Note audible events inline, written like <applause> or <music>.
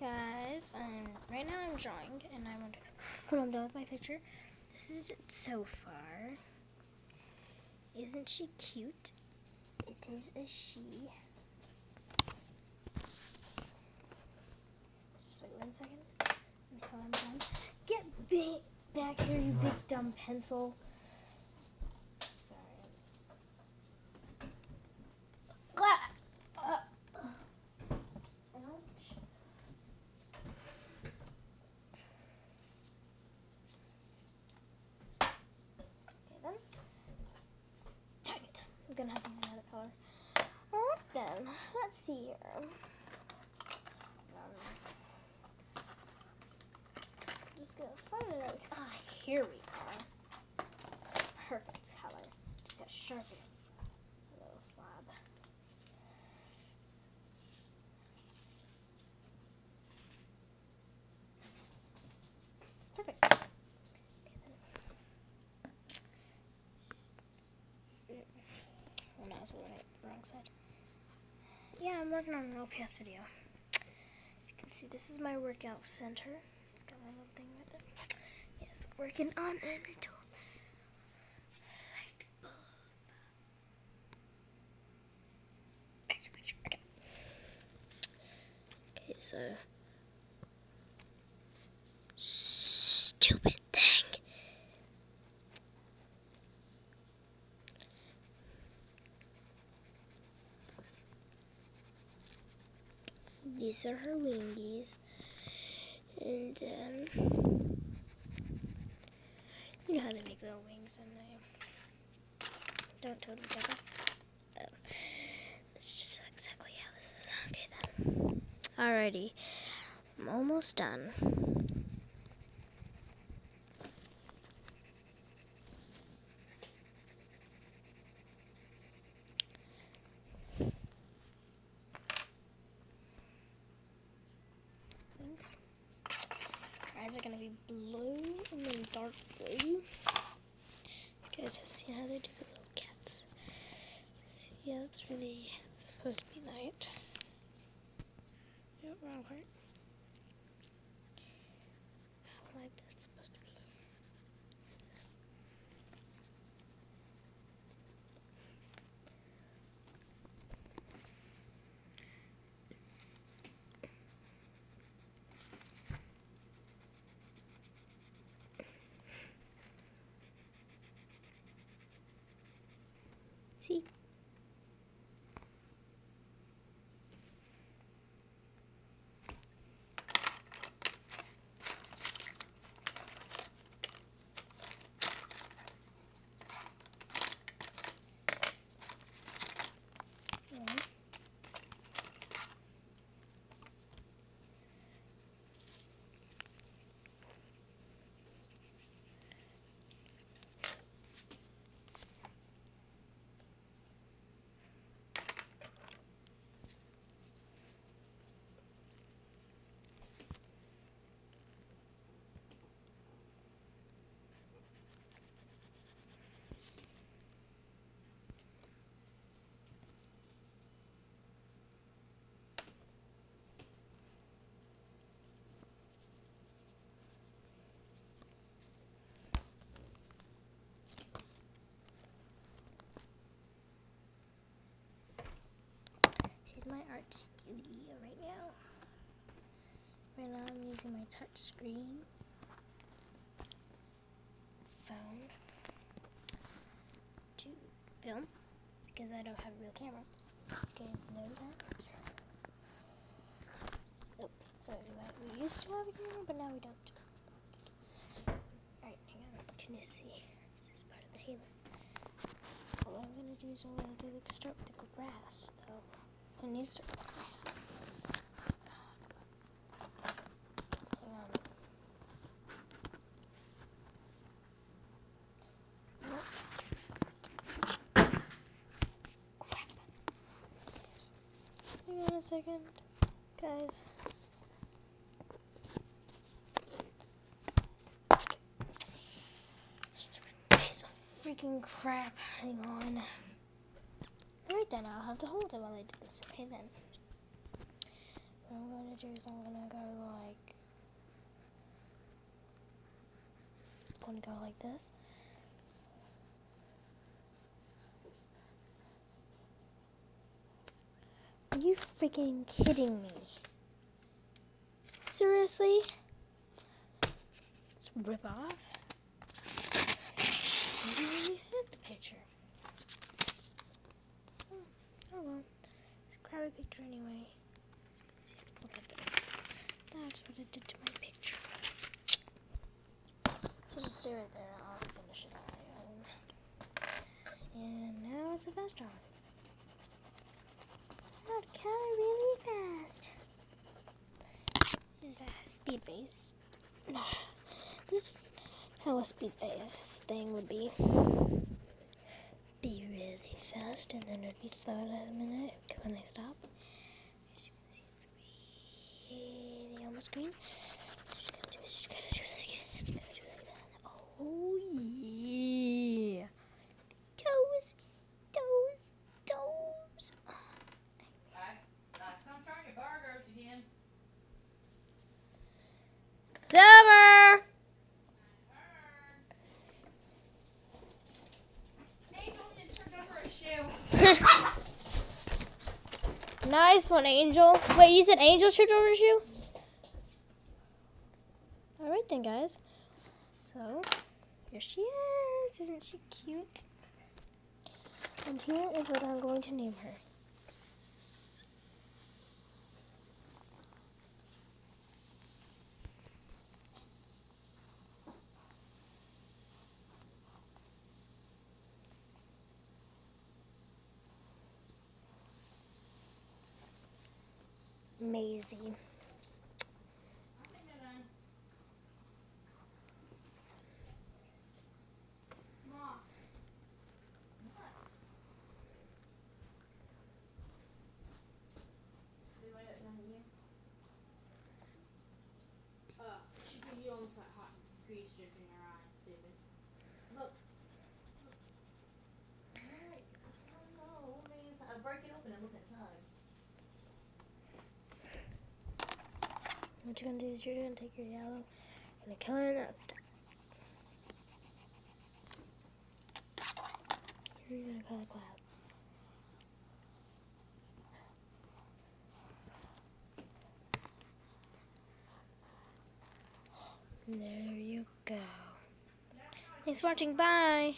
guys, um, right now I'm drawing, and I want when I'm done with my picture, this is it so far. Isn't she cute? It is a she. Just wait one second until I'm done. Get back here, you big dumb pencil. Sorry. Ah! Ah! Ouch. Okay then. Dang it. I'm gonna have to use another color. Alright then. Let's see here. Just gonna find it out. Ah, here we are. It's the perfect color. Just gotta sharpen it. A little slab. Wrong side. Yeah, I'm working on an LPS video. You can see this is my workout center. It's got my little thing with it. Yes, working on a. Okay. Okay, so stupid thing. These are her wingies. And um, you know how they make little wings and they don't totally cover. Um, it's just exactly how this is. Okay then. Alrighty. I'm almost done. Are gonna be blue and then dark blue. Guys have seen how they do the little cats. See, yeah, it's really supposed to be night. Yep, wrong part. Like that's supposed to be. See? Mhm. This is my art studio right now. Right now I'm using my touch screen phone to film because I don't have a real camera. You guys know that. So, so we- used to have a camera, but now we don't. Alright, hang on. Can you see? This is part of the halo. What I'm gonna do is I'm gonna do the start with the grass though. I need to start. Hang on. Crap. Hang on a second, guys. Freaking crap. Hang on. Alright then, I'll have to hold it while I do this. Okay then. What I'm going to do is I'm going to go like... It's going to go like this. Are you freaking kidding me? Seriously? Let's rip off. See, the picture well. Let's grab a picture anyway. Look at this. That's what it did to my picture. So just stay right there. I'll finish it on my own. And now it's a fast draw. To color really fast. This is a speed base. <sighs> This is how a speed base thing would be. Fast and then it'd be slow at a minute when they stop. As you can see, it's really almost green. So you gotta do is you gotta do this. You gotta do like that. Oh yeah. Toes, toes, toes. I, I come turn your burgers again. Summer. Angel just turned over a shoe. Nice one, Angel. Wait, you said Angel tripped over you? Alright then, guys. So, here she is. Isn't she cute? And here is what I'm going to name her. Maisie. I think they're done. Mom. What? Did I get done here? Uh, she give you almost like hot grease dripping in your eyes, stupid. Look. Alright, I don't know. Maybe if I break it open and look inside. What you're gonna do is you're gonna take your yellow and the color in that stuff. You're gonna color clouds. There you go. Thanks for watching. Bye.